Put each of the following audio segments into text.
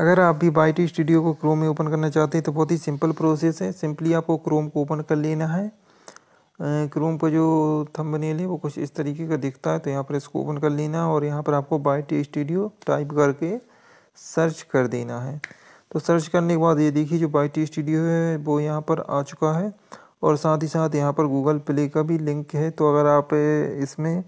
अगर आप भी बाई टी स्टूडियो को क्रोम में ओपन करना चाहते हैं तो बहुत ही सिंपल प्रोसेस है। सिंपली आपको क्रोम को ओपन कर लेना है। क्रोम पर जो थंबनेल है, वो कुछ इस तरीके का दिखता है तो यहाँ पर इसको ओपन कर लेना और यहाँ पर आपको बाई टी स्टूडियो टाइप करके सर्च कर देना है। तो सर्च करने के बाद ये देखिए, जो बाई टी स्टूडियो है, वो यहाँ पर आ चुका है। और साथ ही साथ यहाँ पर गूगल प्ले का भी लिंक है। तो अगर आप इसमें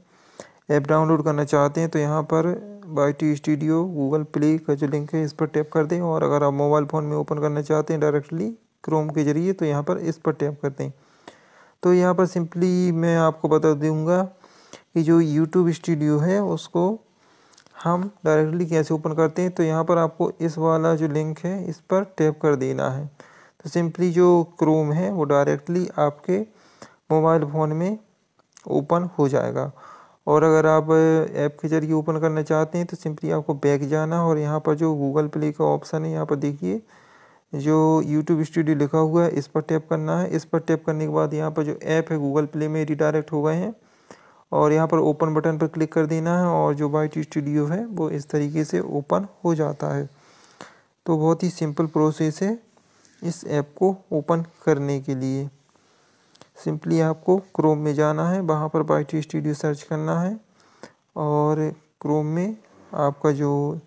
ऐप डाउनलोड करना चाहते हैं तो यहाँ पर by T studio Google Play का जो लिंक है, इस पर टैप कर दें और अगर आप मोबाइल फ़ोन में ओपन करना चाहते हैं डायरेक्टली क्रोम के ज़रिए तो यहाँ पर इस पर टैप कर दें। तो यहाँ पर सिंपली मैं आपको बता दूँगा कि जो यूट्यूब स्टूडियो है, उसको हम डायरेक्टली कैसे ओपन करते हैं तो यहाँ पर आपको इस वाला जो लिंक है, इस पर टैप कर देना है। तो सिंपली जो क्रोम है, वो डायरेक्टली आपके मोबाइल फ़ोन में ओपन हो जाएगा। और अगर आप ऐप के ज़रिए ओपन करना चाहते हैं तो सिंपली आपको बैक जाना और यहाँ पर जो गूगल प्ले का ऑप्शन है, यहाँ पर देखिए, जो यूट्यूब स्टूडियो लिखा हुआ है, इस पर टैप करना है। इस पर टैप करने के बाद यहाँ पर जो ऐप है, गूगल प्ले में रिडायरेक्ट हो गए हैं और यहाँ पर ओपन बटन पर क्लिक कर देना है और जो बाइट स्टूडियो है, वो इस तरीके से ओपन हो जाता है। तो बहुत ही सिंपल प्रोसेस है इस ऐप को ओपन करने के लिए। सिंपली आपको क्रोम में जाना है, वहाँ पर बाइट स्टूडियो सर्च करना है और क्रोम में आपका जो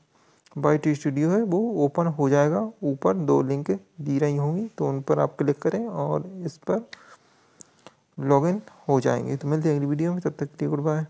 बाइट स्टूडियो है, वो ओपन हो जाएगा। ऊपर दो लिंक दी रही होंगी तो उन पर आप क्लिक करें और इस पर लॉगिन हो जाएँगे। तो मिलते हैं अगली वीडियो में, तब तक के लिए गुड बाय